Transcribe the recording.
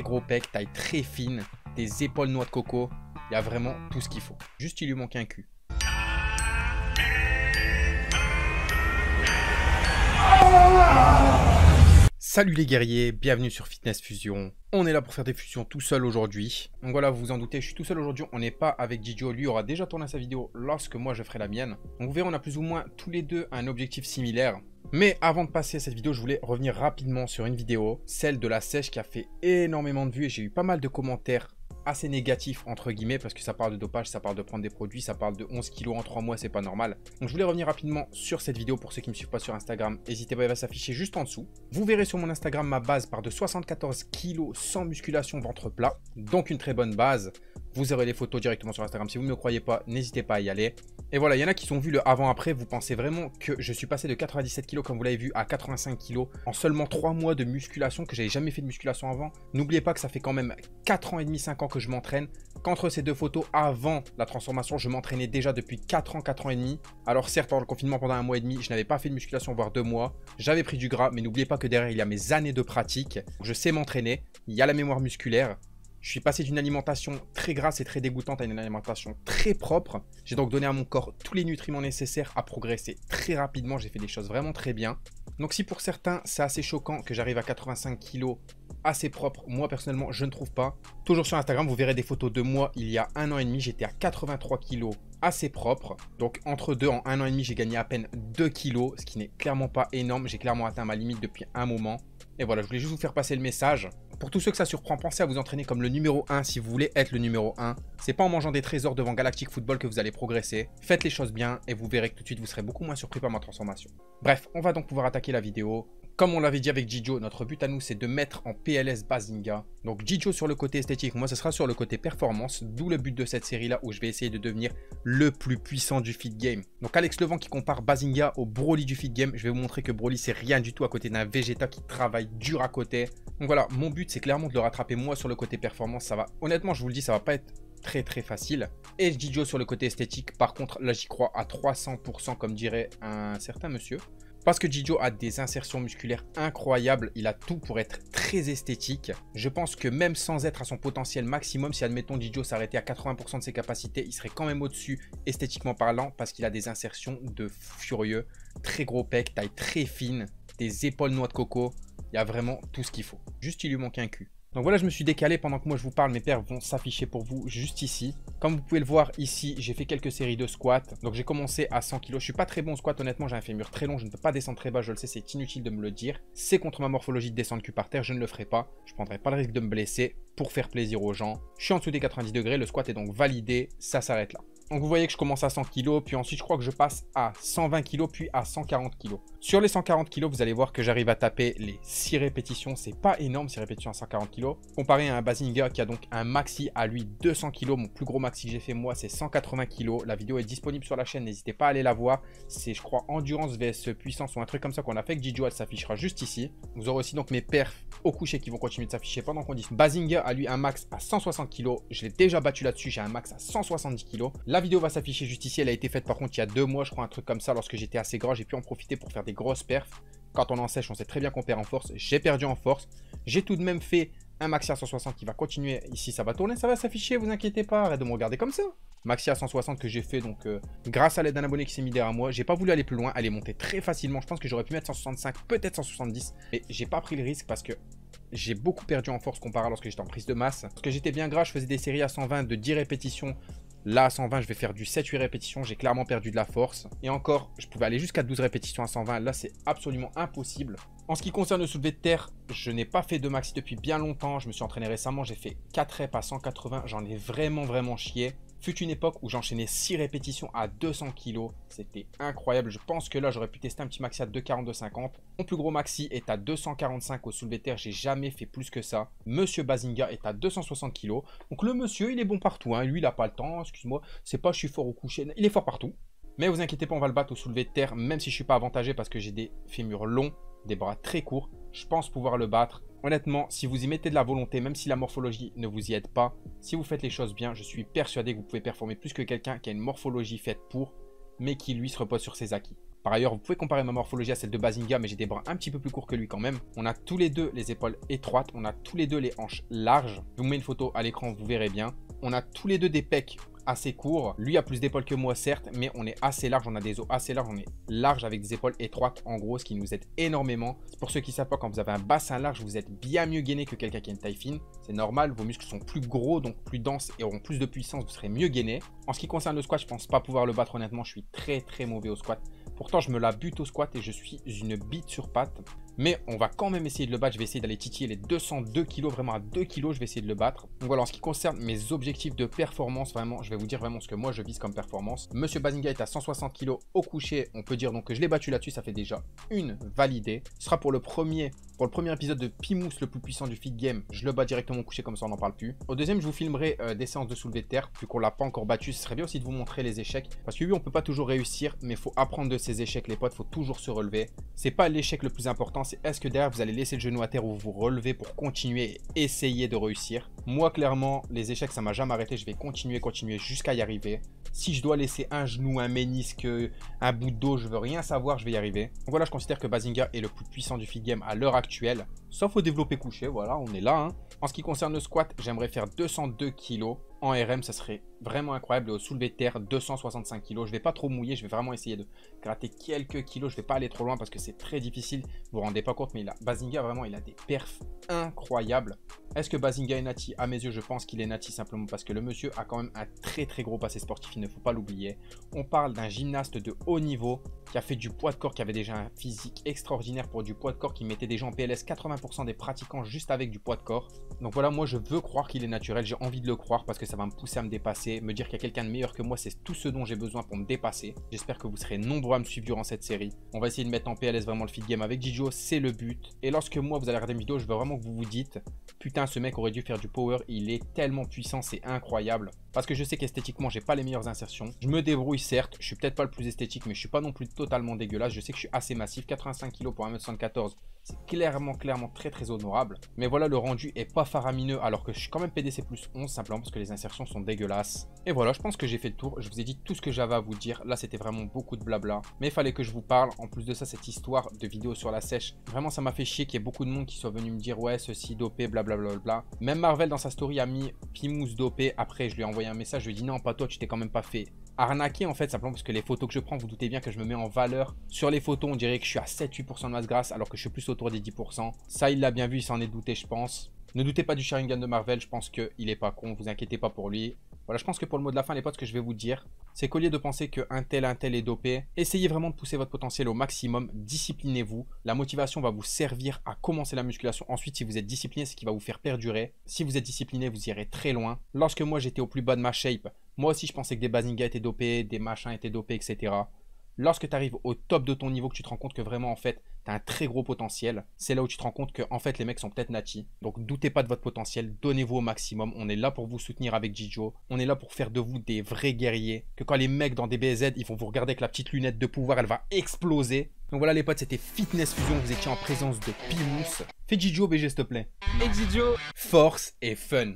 gros pec, taille très fine, des épaules noix de coco. Il y a vraiment tout ce qu'il faut. Juste, il lui manque un cul. Salut les guerriers, bienvenue sur Fitness Fusion. On est là pour faire des fusions tout seul aujourd'hui. Donc voilà, vous vous en doutez, je suis tout seul aujourd'hui. On n'est pas avec Gigio. Lui aura déjà tourné sa vidéo lorsque moi je ferai la mienne. Donc vous verrez, on a plus ou moins tous les deux un objectif similaire. Mais avant de passer à cette vidéo, je voulais revenir rapidement sur une vidéo, celle de la sèche qui a fait énormément de vues et j'ai eu pas mal de commentaires assez négatif entre guillemets parce que ça parle de dopage, ça parle de prendre des produits, ça parle de 11 kilos en 3 mois, c'est pas normal. Donc je voulais revenir rapidement sur cette vidéo pour ceux qui me suivent pas sur Instagram, n'hésitez pas, elle va s'afficher juste en dessous. Vous verrez sur mon Instagram ma base part de 74 kilos sans musculation ventre plat, donc une très bonne base. Vous aurez les photos directement sur Instagram. Si vous ne me croyez pas, n'hésitez pas à y aller. Et voilà, il y en a qui sont vus le avant-après. Vous pensez vraiment que je suis passé de 97 kg, comme vous l'avez vu, à 85 kg en seulement 3 mois de musculation, que j'avais jamais fait de musculation avant. N'oubliez pas que ça fait quand même 4 ans et demi, 5 ans que je m'entraîne. Qu'entre ces deux photos, avant la transformation, je m'entraînais déjà depuis 4 ans, 4 ans et demi. Alors certes, dans le confinement pendant un mois et demi, je n'avais pas fait de musculation, voire 2 mois. J'avais pris du gras, mais n'oubliez pas que derrière, il y a mes années de pratique. Je sais m'entraîner, il y a la mémoire musculaire. Je suis passé d'une alimentation très grasse et très dégoûtante à une alimentation très propre. J'ai donc donné à mon corps tous les nutriments nécessaires à progresser très rapidement. J'ai fait des choses vraiment très bien. Donc si pour certains c'est assez choquant que j'arrive à 85 kg assez propre, moi personnellement je ne trouve pas. Toujours sur Instagram vous verrez des photos de moi il y a un an et demi. J'étais à 83 kg assez propre. Donc entre deux, en un an et demi j'ai gagné à peine 2 kg, ce qui n'est clairement pas énorme. J'ai clairement atteint ma limite depuis un moment. Et voilà, je voulais juste vous faire passer le message. Pour tous ceux que ça surprend, pensez à vous entraîner comme le numéro 1 si vous voulez être le numéro 1. C'est pas en mangeant des trésors devant Galactic Football que vous allez progresser. Faites les choses bien et vous verrez que tout de suite vous serez beaucoup moins surpris par ma transformation. Bref, on va donc pouvoir attaquer la vidéo. Comme on l'avait dit avec Jijo, notre but à nous, c'est de mettre en PLS Bazinga. Donc Jijo sur le côté esthétique, moi ce sera sur le côté performance, d'où le but de cette série-là où je vais essayer de devenir le plus puissant du feed game. Donc Alex Levent qui compare Bazinga au Broly du feed game, je vais vous montrer que Broly c'est rien du tout à côté d'un Vegeta qui travaille dur à côté. Donc voilà, mon but c'est clairement de le rattraper moi sur le côté performance, ça va, honnêtement je vous le dis, ça va pas être très très facile. Et Jijo sur le côté esthétique, par contre là j'y crois à 300% comme dirait un certain monsieur. Parce que Jijo a des insertions musculaires incroyables, il a tout pour être très esthétique. Je pense que même sans être à son potentiel maximum, si admettons Jijo s'arrêtait à 80% de ses capacités, il serait quand même au-dessus esthétiquement parlant parce qu'il a des insertions de furieux. Très gros pec, taille très fine, des épaules noix de coco. Il y a vraiment tout ce qu'il faut. Juste il lui manque un cul. Donc voilà, je me suis décalé pendant que moi je vous parle. Mes perfs vont s'afficher pour vous juste ici. Comme vous pouvez le voir ici, j'ai fait quelques séries de squats. Donc j'ai commencé à 100 kg. Je suis pas très bon squat, honnêtement. J'ai un fémur très long. Je ne peux pas descendre très bas. Je le sais, c'est inutile de me le dire. C'est contre ma morphologie de descendre cul par terre. Je ne le ferai pas. Je prendrai pas le risque de me blesser pour faire plaisir aux gens. Je suis en dessous des 90 degrés. Le squat est donc validé. Ça s'arrête là. Donc vous voyez que je commence à 100 kg, puis ensuite je crois que je passe à 120 kg, puis à 140 kg. Sur les 140 kg, vous allez voir que j'arrive à taper les 6 répétitions. C'est pas énorme 6 répétitions à 140 kg. Comparé à un Basinger qui a donc un maxi à lui 200 kg. Mon plus gros maxi que j'ai fait moi, c'est 180 kg. La vidéo est disponible sur la chaîne, n'hésitez pas à aller la voir. C'est, je crois, Endurance vs Puissance ou un truc comme ça qu'on a fait avec s'affichera juste ici. Vous aurez aussi donc mes perfs au coucher qui vont continuer de s'afficher pendant qu'on dit. Basinger a lui un max à 160 kg. Je l'ai déjà battu là-dessus. J'ai un max à 170 kg. Vidéo va s'afficher juste ici. Elle a été faite par contre il y a deux mois, je crois, un truc comme ça. Lorsque j'étais assez gras, j'ai pu en profiter pour faire des grosses perfs. Quand on en sèche, on sait très bien qu'on perd en force. J'ai perdu en force. J'ai tout de même fait un maxi à 160 qui va continuer. Ici, ça va tourner, ça va s'afficher, vous inquiétez pas. Arrête de me regarder comme ça. Maxi à 160 que j'ai fait, donc euh, grâce à l'aide d'un abonné qui s'est mis derrière moi. J'ai pas voulu aller plus loin. Elle est montée très facilement. Je pense que j'aurais pu mettre 165, peut-être 170. Mais j'ai pas pris le risque parce que j'ai beaucoup perdu en force comparé à lorsque j'étais en prise de masse. Parce que j'étais bien gras, je faisais des séries à 120 de 10 répétitions Là, à 120, je vais faire du 7-8 répétitions. J'ai clairement perdu de la force. Et encore, je pouvais aller jusqu'à 12 répétitions à 120. Là, c'est absolument impossible. En ce qui concerne le soulevé de terre, je n'ai pas fait de maxi depuis bien longtemps. Je me suis entraîné récemment. J'ai fait 4 reps à 180. J'en ai vraiment, vraiment chié fut une époque où j'enchaînais 6 répétitions à 200 kg. C'était incroyable. Je pense que là, j'aurais pu tester un petit maxi à 2,42,50. Mon plus gros maxi est à 245 au soulevé terre. J'ai jamais fait plus que ça. Monsieur Bazinga est à 260 kg. Donc le monsieur, il est bon partout. Hein. Lui, il n'a pas le temps. Excuse-moi. C'est pas je suis fort au coucher. Il est fort partout. Mais vous inquiétez pas, on va le battre au soulevé de terre, même si je suis pas avantagé parce que j'ai des fémurs longs, des bras très courts. Je pense pouvoir le battre. Honnêtement, si vous y mettez de la volonté, même si la morphologie ne vous y aide pas, si vous faites les choses bien, je suis persuadé que vous pouvez performer plus que quelqu'un qui a une morphologie faite pour, mais qui lui se repose sur ses acquis. Par ailleurs, vous pouvez comparer ma morphologie à celle de Bazinga, mais j'ai des bras un petit peu plus courts que lui quand même. On a tous les deux les épaules étroites, on a tous les deux les hanches larges. Je vous mets une photo à l'écran, vous verrez bien. On a tous les deux des pecs assez court. Lui a plus d'épaules que moi, certes, mais on est assez large, on a des os assez larges, on est large avec des épaules étroites, en gros, ce qui nous aide énormément. Pour ceux qui savent pas, quand vous avez un bassin large, vous êtes bien mieux gainé que quelqu'un qui a une taille fine. C'est normal, vos muscles sont plus gros, donc plus denses et auront plus de puissance, vous serez mieux gainé. En ce qui concerne le squat, je pense pas pouvoir le battre honnêtement, je suis très très mauvais au squat. Pourtant, je me la bute au squat et je suis une bite sur patte. Mais on va quand même essayer de le battre. Je vais essayer d'aller titiller les 202 kg, vraiment à 2 kg, je vais essayer de le battre. Donc voilà, en ce qui concerne mes objectifs de performance, vraiment, je vais vous dire vraiment ce que moi je vise comme performance. Monsieur Bazinga est à 160 kg au coucher. On peut dire donc que je l'ai battu là-dessus, ça fait déjà une validée. Ce sera pour le premier, pour le premier épisode de Pimous, le plus puissant du feed game. Je le bats directement au coucher, comme ça on n'en parle plus. Au deuxième, je vous filmerai euh, des séances de soulevé de terre, vu qu'on l'a pas encore battu. Ce serait bien aussi de vous montrer les échecs. Parce que oui, on peut pas toujours réussir, mais faut apprendre de ces échecs, les potes. Faut toujours se relever. C'est pas l'échec le plus important, c'est est-ce que derrière vous allez laisser le genou à terre ou vous relever pour continuer et essayer de réussir? Moi, clairement, les échecs, ça m'a jamais arrêté. Je vais continuer, continuer jusqu'à y arriver. Si je dois laisser un genou, un ménisque, un bout de dos, je veux rien savoir, je vais y arriver. Donc voilà, je considère que Bazinga est le plus puissant du feed game à l'heure actuelle. Sauf au développé couché, voilà, on est là. Hein. En ce qui concerne le squat, j'aimerais faire 202 kg. En RM, ça serait vraiment incroyable. Au soulevé de terre, 265 kg. Je vais pas trop mouiller, je vais vraiment essayer de gratter quelques kilos. Je vais pas aller trop loin parce que c'est très difficile. Vous vous rendez pas compte, mais il a, Bazinga, vraiment, il a des perfs incroyables. Est-ce que Bazinga est nati? À mes yeux, je pense qu'il est nati simplement parce que le monsieur a quand même un très très gros passé sportif. Il ne faut pas l'oublier. On parle d'un gymnaste de haut niveau qui a fait du poids de corps, qui avait déjà un physique extraordinaire pour du poids de corps, qui mettait gens en PLS 80% des pratiquants juste avec du poids de corps. Donc voilà, moi je veux croire qu'il est naturel. J'ai envie de le croire parce que ça va me pousser à me dépasser, me dire qu'il y a quelqu'un de meilleur que moi, c'est tout ce dont j'ai besoin pour me dépasser. J'espère que vous serez nombreux à me suivre durant cette série. On va essayer de mettre en PLS vraiment le feed game avec Jijo, c'est le but. Et lorsque moi vous allez regarder une vidéo, je veux vraiment que vous vous dites, putain ce mec aurait dû faire du power, il est tellement puissant, c'est incroyable. Parce que je sais qu'esthétiquement, j'ai pas les meilleures insertions. Je me débrouille certes, je suis peut-être pas le plus esthétique, mais je suis pas non plus totalement dégueulasse. Je sais que je suis assez massif, 85 kg pour 1m74. C'est clairement, clairement très très honorable. Mais voilà, le rendu est pas faramineux alors que je suis quand même PDC plus 11 simplement parce que les insertions sont dégueulasses. Et voilà, je pense que j'ai fait le tour. Je vous ai dit tout ce que j'avais à vous dire. Là, c'était vraiment beaucoup de blabla. Mais il fallait que je vous parle. En plus de ça, cette histoire de vidéo sur la sèche, vraiment ça m'a fait chier qu'il y ait beaucoup de monde qui soit venu me dire ouais, ceci dopé, blablabla. Bla, Même Marvel dans sa story a mis Pimous dopé. Après, je lui ai envoyé un message. Je lui ai dit non, pas toi, tu t'es quand même pas fait arnaquer en fait simplement parce que les photos que je prends vous doutez bien que je me mets en valeur. Sur les photos on dirait que je suis à 7-8% de masse grasse alors que je suis plus autour des 10% ça il l'a bien vu il s'en est douté je pense. Ne doutez pas du Sharingan de Marvel je pense qu'il est pas con vous inquiétez pas pour lui voilà, je pense que pour le mot de la fin, les potes, ce que je vais vous dire, c'est qu'au lieu de penser qu'un tel, un tel est dopé, essayez vraiment de pousser votre potentiel au maximum, disciplinez-vous. La motivation va vous servir à commencer la musculation. Ensuite, si vous êtes discipliné, c'est ce qui va vous faire perdurer. Si vous êtes discipliné, vous irez très loin. Lorsque moi, j'étais au plus bas de ma shape, moi aussi, je pensais que des Bazinga étaient dopés, des machins étaient dopés, etc. Lorsque tu arrives au top de ton niveau, que tu te rends compte que vraiment, en fait, tu as un très gros potentiel, c'est là où tu te rends compte que, en fait, les mecs sont peut-être natis. Donc, doutez pas de votre potentiel, donnez-vous au maximum. On est là pour vous soutenir avec Jijo. On est là pour faire de vous des vrais guerriers. Que quand les mecs dans des BZ, ils vont vous regarder avec la petite lunette de pouvoir, elle va exploser. Donc voilà les potes, c'était Fitness Fusion, vous étiez en présence de Pimous. Fais Jijo BG s'il te plaît. Et Jijo Force et fun.